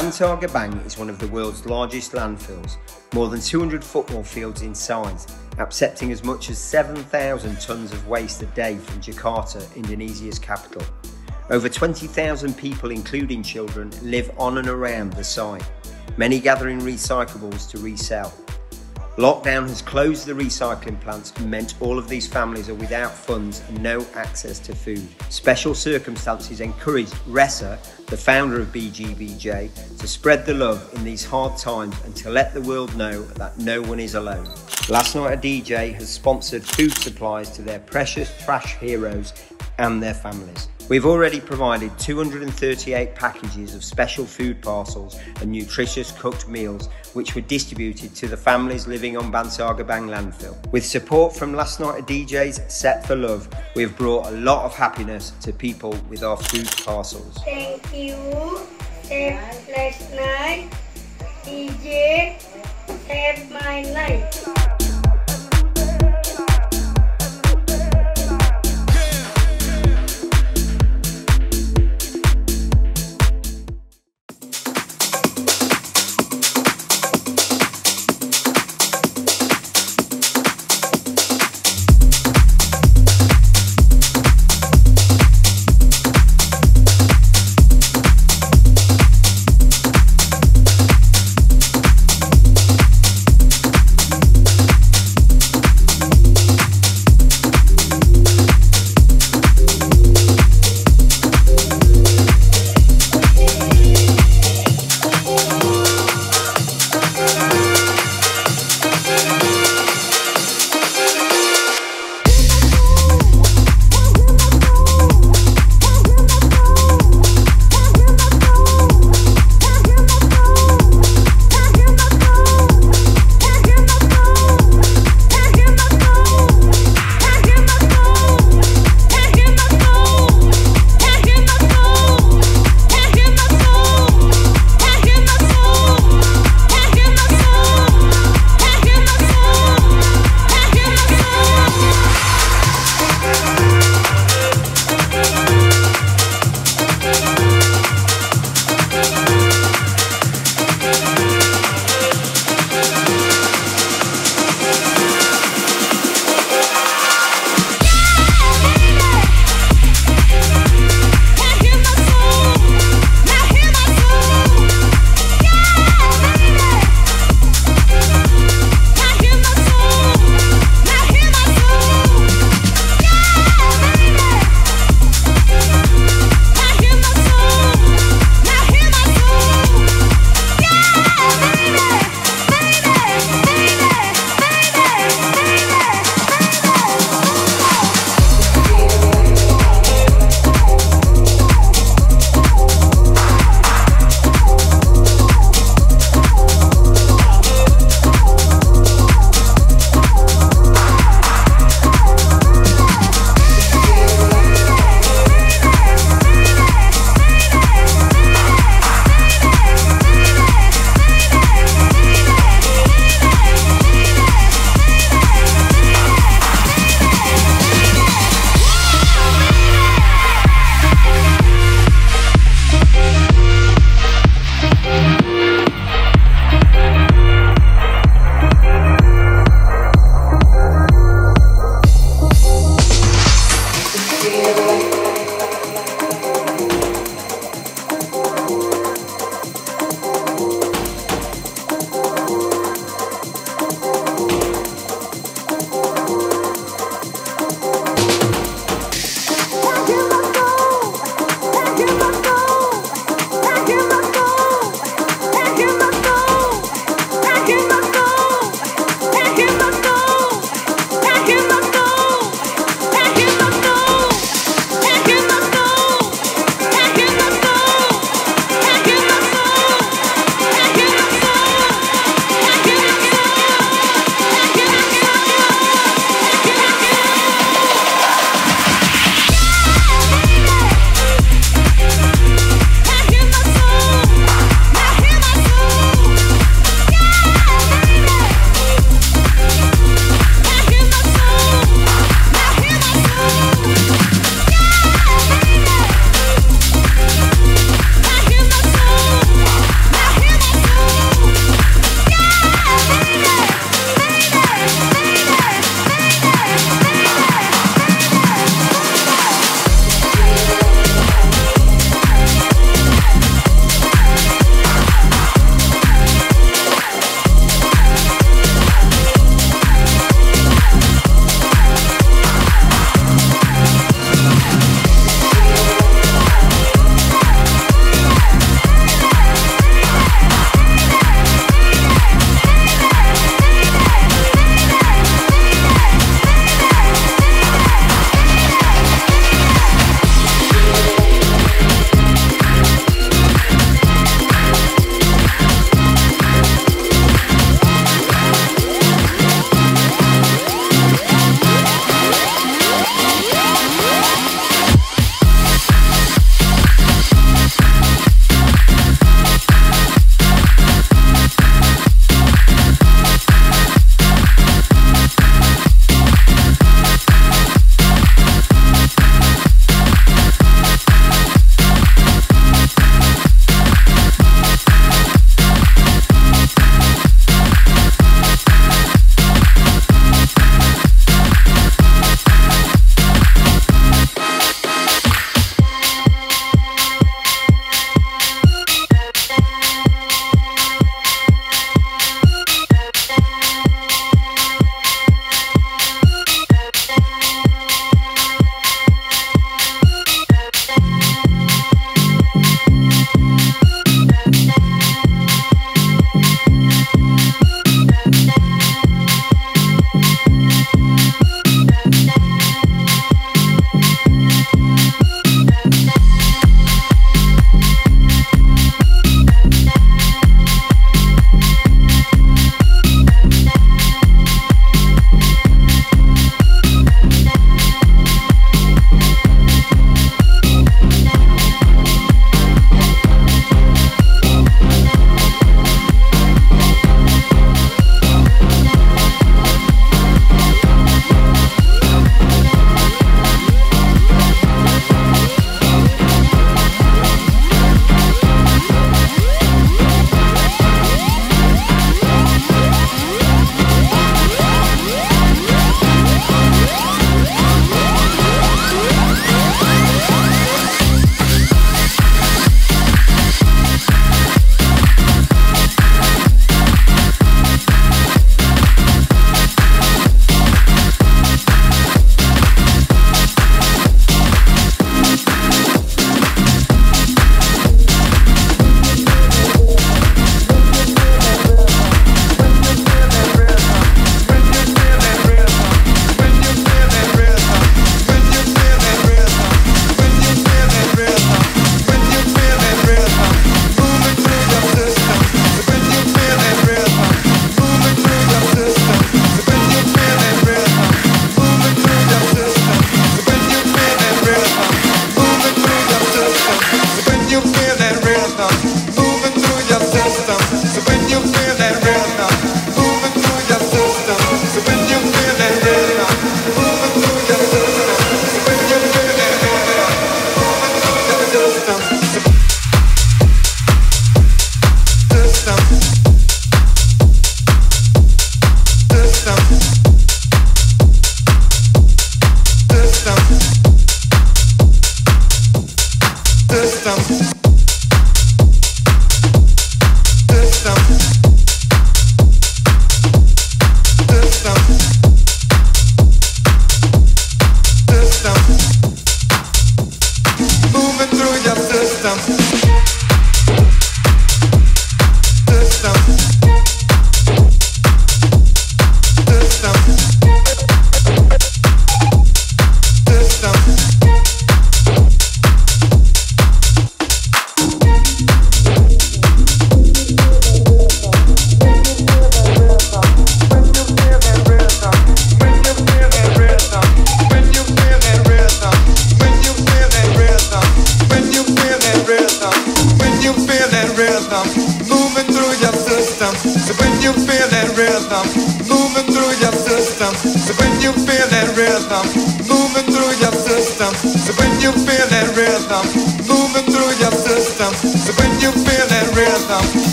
Bantar Gebang is one of the world's largest landfills, more than 200 football fields in size, accepting as much as 7,000 tonnes of waste a day from Jakarta, Indonesia's capital. Over 20,000 people, including children, live on and around the site, many gathering recyclables to resell. Lockdown has closed the recycling plants and meant all of these families are without funds and no access to food. Special circumstances encouraged Ressa, the founder of BGBJ, to spread the love in these hard times and to let the world know that no one is alone. Last Night a DJ has sponsored food supplies to their precious trash heroes and their families. We've already provided 238 packages of special food parcels and nutritious cooked meals which were distributed to the families living on Bantar Gebang landfill. With support from Last Night a DJ's Set for Love, we have brought a lot of happiness to people with our food parcels. Thank you, Save Last Night, DJ, Save My Life.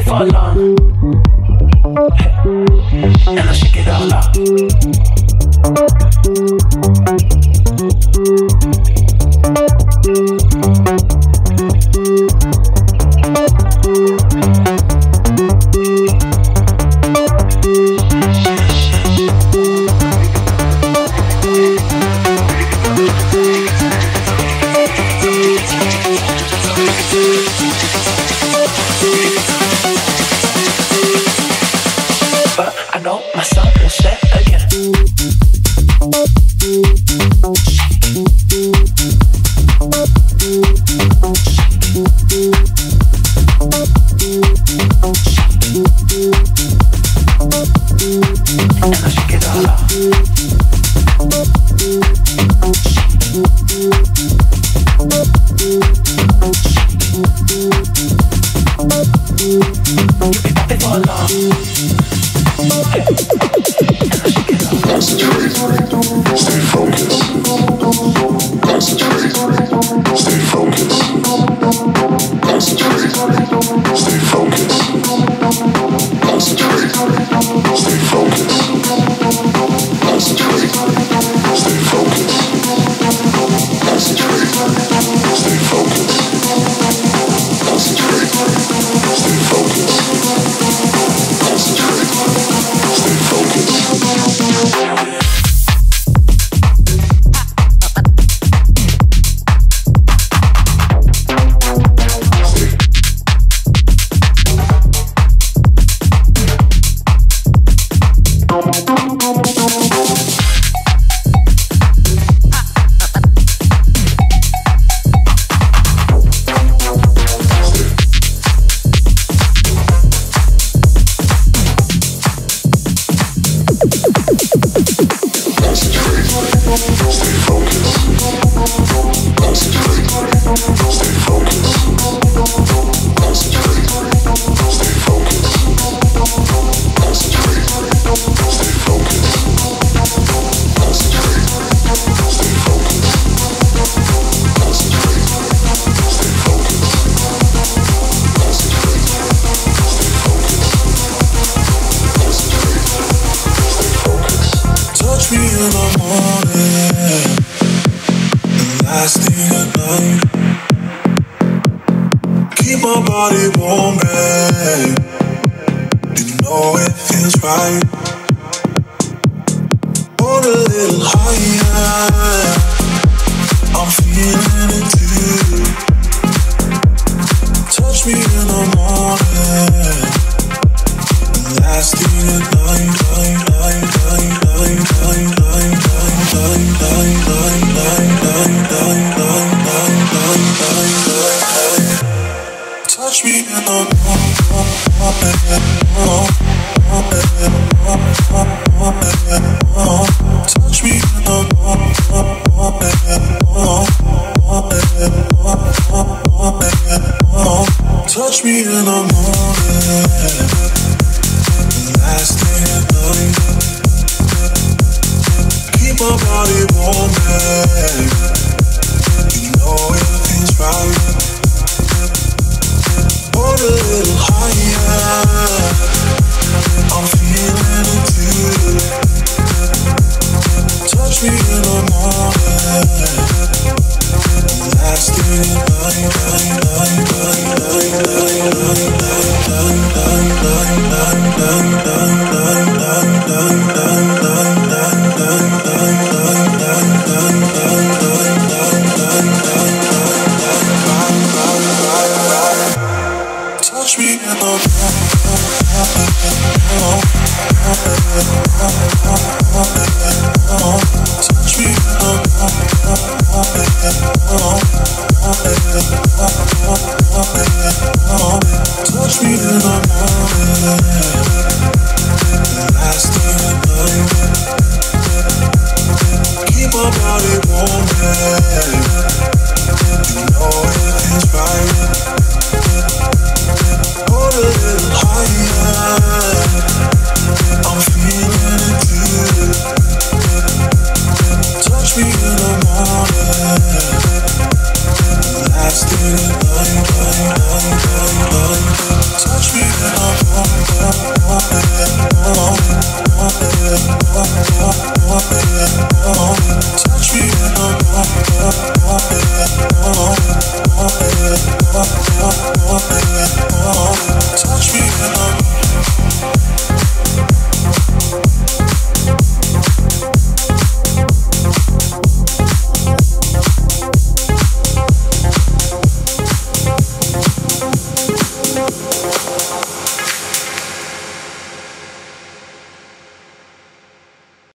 it for long. And I shake it all up. Higher.